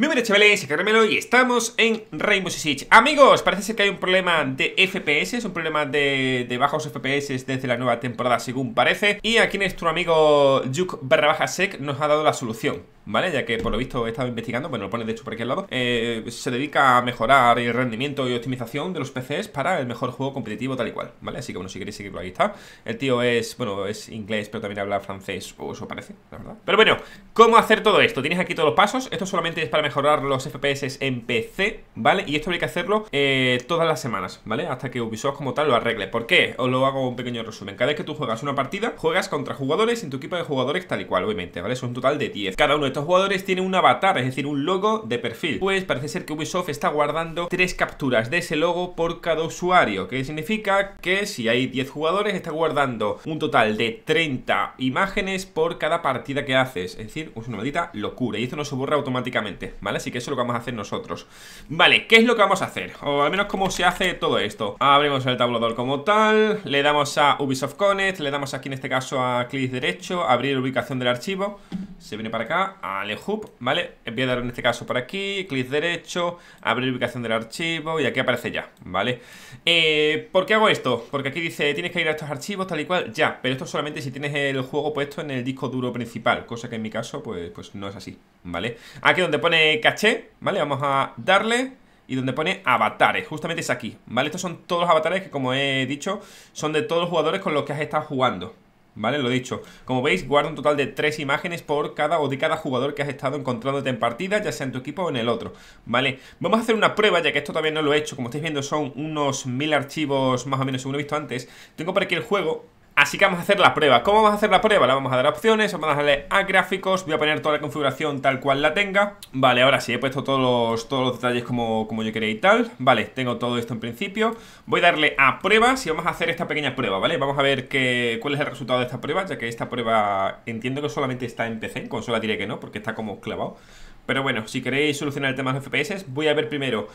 Muy buenas chavales, Carmelo y estamos en Rainbow Six Amigos, parece ser que hay un problema de FPS, un problema de, bajos FPS desde la nueva temporada según parece. Y aquí nuestro amigo Juke barra baja sec nos ha dado la solución ¿vale? Ya que por lo visto he estado investigando, bueno, lo pone de hecho por aquí al lado eh, Se dedica a mejorar el rendimiento y optimización de los PCs para el mejor juego competitivo tal y cual, ¿vale? Así que bueno, si queréis seguirlo ahí está El tío es, bueno, es inglés pero también habla francés, o eso parece, la verdad Pero bueno, ¿cómo hacer todo esto? Tienes aquí todos los pasos, esto solamente es para mejorar los FPS en PC, ¿vale? Y esto hay que hacerlo eh, todas las semanas, ¿vale? Hasta que Ubisoft como tal lo arregle ¿Por qué? Os lo hago un pequeño resumen Cada vez que tú juegas una partida, juegas contra jugadores en tu equipo de jugadores tal y cual, obviamente, ¿vale? Es un total de 10 Cada uno de estos jugadores tiene un avatar, es decir, un logo de perfil. Pues parece ser que Ubisoft está guardando tres capturas de ese logo por cada usuario Que significa que si hay 10 jugadores está guardando un total de 30 imágenes por cada partida que haces. Es decir, es una maldita locura Y esto no se borra automáticamente, ¿vale? Así que eso es lo que vamos a hacer nosotros. Vale, ¿qué es lo que vamos a hacer? O al menos cómo se hace todo esto Abrimos el tabulador como tal Le damos a Ubisoft Connect Le damos aquí en este caso a clic derecho Abrir ubicación del archivo Se viene para acá, a Hub, ¿vale? Voy a dar en este caso por aquí Clic derecho, abrir ubicación del archivo Y aquí aparece ya, ¿vale? Eh, ¿Por qué hago esto? Porque aquí dice Tienes que ir a estos archivos tal y cual, ya Pero esto solamente si tienes el juego puesto en el disco duro principal Cosa que en mi caso, pues, pues no es así, ¿vale? Aquí donde pone caché, ¿vale? Vamos a darle y donde pone avatares, justamente es aquí, ¿vale? Estos son todos los avatares que como he dicho son de todos los jugadores con los que has estado jugando ¿Vale? Lo dicho, como veis guarda un total de tres imágenes por cada o de cada jugador que has estado encontrándote en partida, ya sea en tu equipo o en el otro ¿Vale? Vamos a hacer una prueba, ya que esto todavía no lo he hecho Como estáis viendo son unos mil archivos más o menos según he visto antes Tengo por aquí el juego Así que vamos a hacer la prueba. ¿Cómo vamos a hacer la prueba? Le vamos a dar opciones, vamos a darle a gráficos, voy a poner toda la configuración tal cual la tenga. Vale, ahora sí, he puesto todos los, todos los detalles como, como yo quería y tal. Vale, tengo todo esto en principio. Voy a darle a pruebas y vamos a hacer esta pequeña prueba, ¿vale? Vamos a ver qué, cuál es el resultado de esta prueba, ya que esta prueba entiendo que solamente está en PC, en consola diré que no, porque está como clavado. Pero bueno, si queréis solucionar el tema de los FPS, voy a ver primero,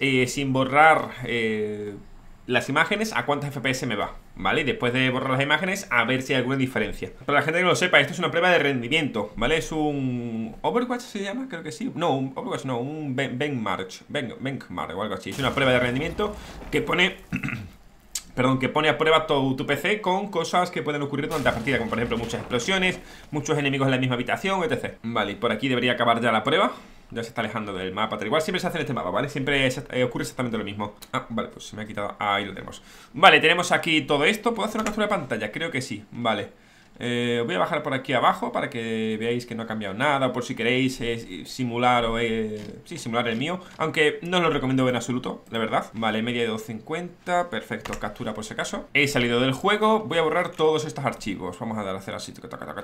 eh, sin borrar... Eh, las imágenes a cuántos FPS me va, ¿vale? Y después de borrar las imágenes a ver si hay alguna diferencia Para la gente que no lo sepa, esto es una prueba de rendimiento, ¿vale? Es un... ¿Overwatch se llama? Creo que sí No, un Overwatch no, un benchmark Benchmark o algo así Es una prueba de rendimiento que pone... Perdón, que pone a prueba tu, tu PC con cosas que pueden ocurrir durante la partida Como por ejemplo muchas explosiones, muchos enemigos en la misma habitación, etc Vale, por aquí debería acabar ya la prueba ya se está alejando del mapa, tal. Igual siempre se hace en este mapa, ¿vale? Siempre eh, ocurre exactamente lo mismo. Ah, vale, pues se me ha quitado, ahí lo tenemos. Vale, tenemos aquí todo esto. ¿Puedo hacer una captura de pantalla? Creo que sí, vale eh, voy a bajar por aquí abajo para que veáis que no ha cambiado nada Por si queréis eh, simular o eh, sí, simular el mío. Aunque no lo recomiendo en absoluto, la verdad. Vale, media de 250, perfecto, captura por si acaso. He salido del juego, voy a borrar todos estos archivos. Vamos a dar a hacer así,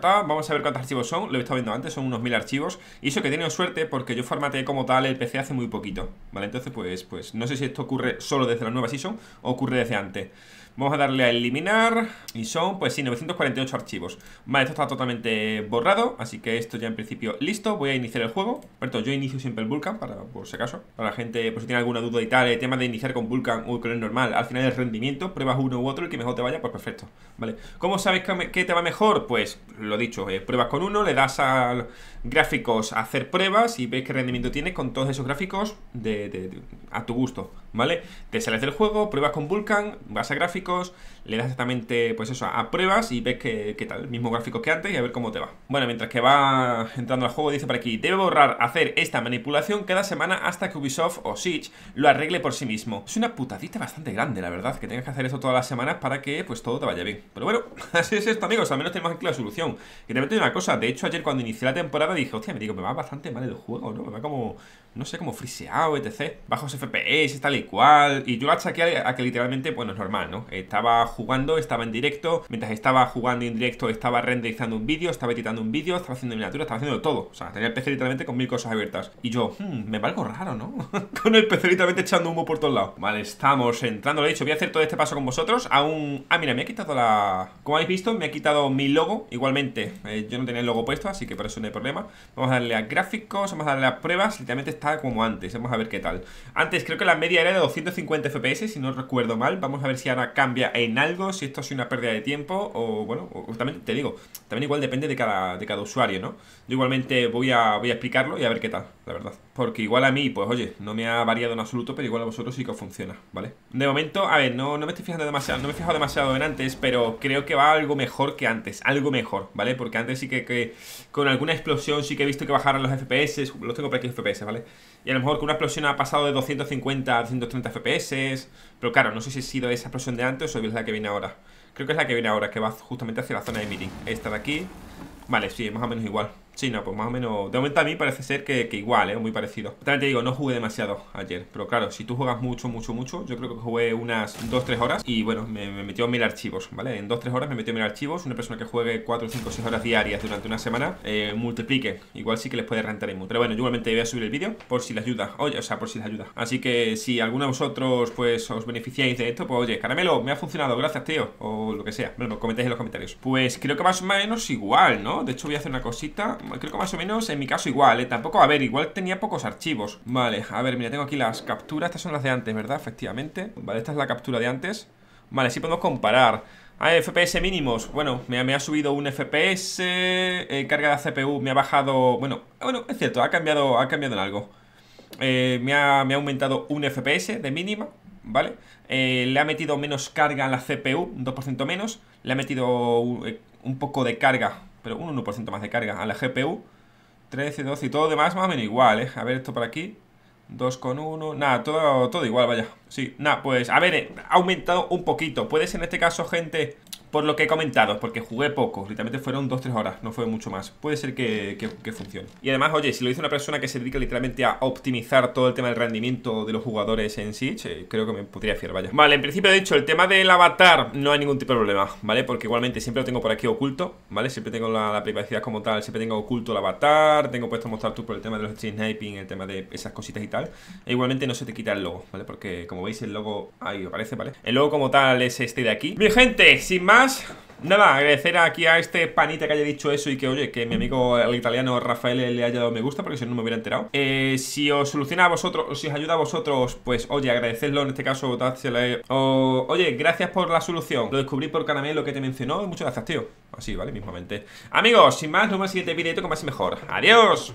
Vamos a ver cuántos archivos son, lo he estado viendo antes, son unos mil archivos. Y eso que he tenido suerte porque yo formateé como tal el PC hace muy poquito Vale, entonces pues, pues no sé si esto ocurre solo desde la nueva season o ocurre desde antes Vamos a darle a eliminar. Y son, pues sí, 948 archivos. Vale, esto está totalmente borrado Así que esto ya en principio listo. Voy a iniciar el juego. Yo inicio siempre el Vulcan para, Por si acaso. Para la gente, por si tiene alguna duda y tal El tema de iniciar con Vulcan o con el normal. Al final el rendimiento, pruebas uno u otro El que mejor te vaya, pues perfecto. Vale, ¿cómo sabes que te va mejor? Pues, lo dicho, eh, pruebas con uno Le das a gráficos a hacer pruebas Y ves qué rendimiento tienes con todos esos gráficos de, A tu gusto, ¿vale? Te sales del juego, pruebas con Vulcan Vas a gráficos le das exactamente, pues eso, a pruebas y ves que, que tal, mismo gráfico que antes y a ver cómo te va. Bueno, mientras que va entrando al juego, dice por aquí, debe borrar, hacer esta manipulación cada semana hasta que Ubisoft o Siege lo arregle por sí mismo. Es una putadita bastante grande, la verdad, que tengas que hacer esto todas las semanas para que, pues, todo te vaya bien. Pero bueno, así es esto, amigos, al menos tenemos aquí la solución. Y te una cosa, de hecho, ayer cuando inicié la temporada dije, hostia, me digo, me va bastante mal el juego, ¿no? Me va como, no sé, como friseado, etc. Bajos FPS, tal y cual. Y yo lo achaqué a que literalmente, bueno, es normal, ¿no? estaba jugando, estaba en directo. Mientras estaba jugando en directo, estaba renderizando un vídeo, estaba editando un vídeo, estaba haciendo miniatura, estaba haciendo todo. O sea, tenía el PC literalmente con mil cosas abiertas. Y yo, hmm, me va algo raro, ¿no? con el PC literalmente echando humo por todos lados. Vale, estamos entrando. Lo he dicho, voy a hacer todo este paso con vosotros. Aún. Ah, mira, me ha quitado la. Como habéis visto, me ha quitado mi logo. Igualmente, eh, yo no tenía el logo puesto, así que por eso no hay problema. Vamos a darle a gráficos, vamos a darle a pruebas. Literalmente está como antes. Vamos a ver qué tal. Antes creo que la media era de 250 FPS, si no recuerdo mal. Vamos a ver si ahora cambia en algo, si esto sido una pérdida de tiempo o, bueno, también te digo, también igual depende de cada, de cada usuario, ¿no? Yo igualmente voy a, voy a explicarlo y a ver qué tal, la verdad. Porque igual a mí, pues oye, no me ha variado en absoluto, pero igual a vosotros sí que os funciona, ¿vale? De momento, a ver, no, no me estoy fijando demasiado, no me he fijado demasiado en antes, pero creo que va algo mejor que antes, algo mejor, ¿vale? Porque antes sí que, que con alguna explosión sí que he visto que bajaran los FPS, los tengo por aquí FPS, ¿vale? Y a lo mejor con una explosión ha pasado de 250 a 230 FPS, pero claro, no sé si ha sido esa explosión de antes o es la que viene ahora. Creo que es la que viene ahora, que va justamente hacia la zona de meeting. Esta de aquí. Vale, sí, más o menos igual. Sí, no, pues más o menos. De momento a mí parece ser que, igual, ¿eh? Muy parecido. También te digo, no jugué demasiado ayer. Pero claro, si tú juegas mucho, mucho, mucho, yo creo que jugué unas 2-3 horas. Y bueno, me, metió mil archivos, ¿vale? En 2-3 horas me metió mil archivos. Una persona que juegue 4, 5, 6 horas diarias durante una semana, eh, multiplique. Igual sí que les puede rentar mucho. Pero bueno, yo igualmente voy a subir el vídeo por si les ayuda. Oye, o sea, por si les ayuda. Así que si alguno de vosotros, pues, os beneficiáis de esto, pues oye, caramelo, me ha funcionado, gracias, tío. O lo que sea. Bueno, comentéis en los comentarios. Pues creo que más o menos igual, ¿no? De hecho, voy a hacer una cosita. Creo que más o menos en mi caso igual, ¿eh? Tampoco, a ver, igual tenía pocos archivos. Vale, a ver, mira, tengo aquí las capturas. Estas son las de antes, ¿verdad? Efectivamente. Vale, esta es la captura de antes. Vale, sí podemos comparar. Ah, FPS mínimos, bueno, me, ha subido un FPS eh, Carga de CPU me ha bajado Bueno, bueno, es cierto, ha cambiado Ha cambiado en algo. Eh, me, ha, aumentado un FPS de mínima ¿Vale? Eh, le ha metido menos carga a la CPU Un 2% menos. Le ha metido un poco de carga Pero un 1% más de carga a la GPU 13, 12 y todo demás más o menos igual, ¿eh? A ver esto por aquí. 2,1, nada, todo, todo igual, vaya. Sí, nada, pues, a ver, eh, ha aumentado un poquito. Puede ser en este caso, gente, por lo que he comentado, porque jugué poco, literalmente fueron 2-3 horas, no fue mucho más. Puede ser que, funcione. Y además, oye, si lo dice una persona que se dedica literalmente a optimizar todo el tema del rendimiento de los jugadores en Siege, creo que me podría fiar, vaya. Vale, en principio he dicho, el tema del avatar no hay ningún tipo de problema, ¿vale? Porque igualmente siempre lo tengo por aquí oculto, ¿vale? Siempre tengo la, privacidad como tal, siempre tengo oculto el avatar, tengo puesto mostrar tú por el tema de los sniping, el tema de esas cositas y tal. E igualmente no se te quita el logo, ¿vale? Porque como veis el logo ahí aparece, ¿vale? El logo como tal es este de aquí. Mi gente, sin más Nada, agradecer aquí a este panita que haya dicho eso y que, oye, que mi amigo el italiano Rafael le haya dado me gusta porque si no, me hubiera enterado. Eh, si os soluciona a vosotros, o si os ayuda a vosotros, pues, oye, agradecedlo en este caso, O, oye, gracias por la solución. Lo descubrí por lo que te mencionó. Muchas gracias, tío. Así, ¿vale? Mismamente. Amigos, sin más, nos vemos en el siguiente vídeo con más y mejor. ¡Adiós!